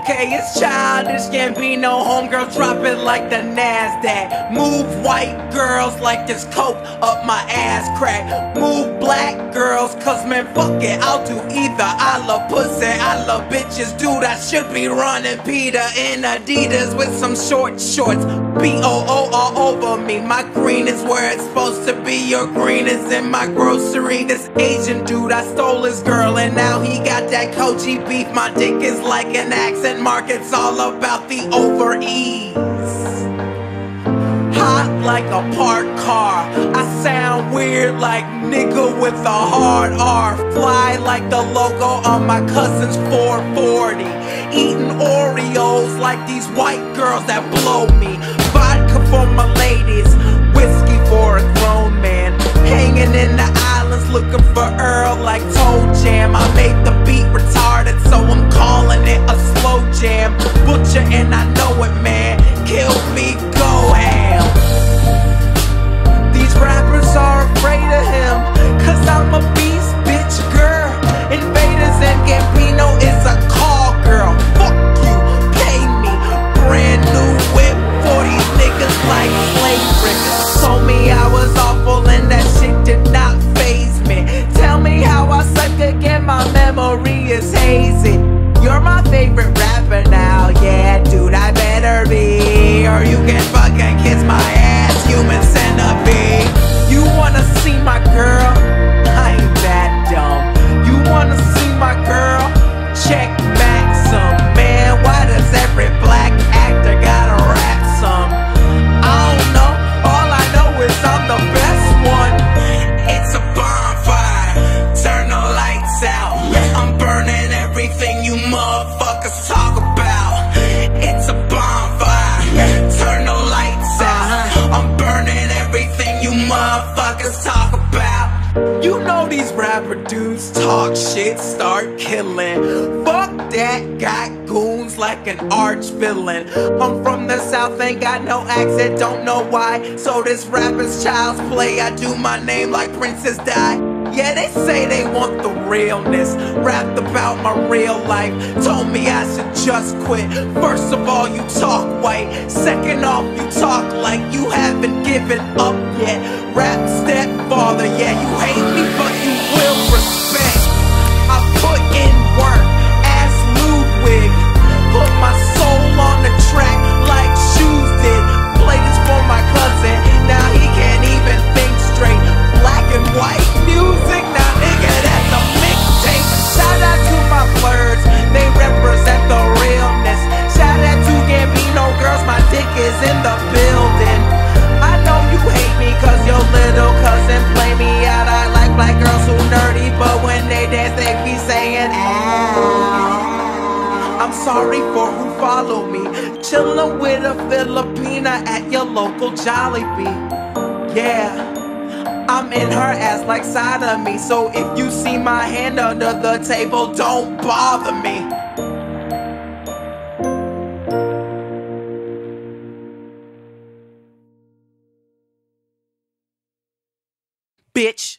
Okay, it's childish, can't be no homegirl, dropping like the NASDAQ. Move white girls like this coke up my ass crack. Move black girls, cause man, fuck it, I'll do either. I love pussy, I love bitches, dude, I should be running Peter in Adidas with some short shorts. B-O-O all over me, my green is where it's supposed to be. Your green is in my grocery. This Asian dude, I stole his girl, and now he got that Kobe beef. My dick is like an accent mark, it's all about the over ease. Hot like a parked car. I sound weird like nigga with a hard R. Fly like the logo on my cousin's 440. Eating Oreos like these white girls that blow me. Vodka for my ladies, whiskey for a grown man. Hanging in the islands looking for Earl like Toe Jam. I made the beat retarded, so I'm calling it a jam. Butcher and I know it, man. Kill me, go ham. These rappers are afraid of him, cause I'm a beast, bitch, girl. Invaders and Gambino is a call girl. Fuck you, pay me. Brand new whip for these niggas like slavery. Told me I was awful and that shit did not phase me. Tell me how I suck again, my memory is hazy. You're my favorite know these rapper dudes talk shit, start killing. Fuck that, got goons like an arch villain. I'm from the south, ain't got no accent, don't know why. So this rapper's child's play, I do my name like Princess Di. Yeah, they say they want the realness. Rapped about my real life. Told me I should just quit. First of all, you talk white. Second off, you talk like you haven't given up yet. Rap stepfather, yeah, you hate me, I'm sorry for who follow me. Chillin' with a Filipina at your local Jollibee. Yeah. I'm in her ass like side of me. So if you see my hand under the table, don't bother me. Bitch.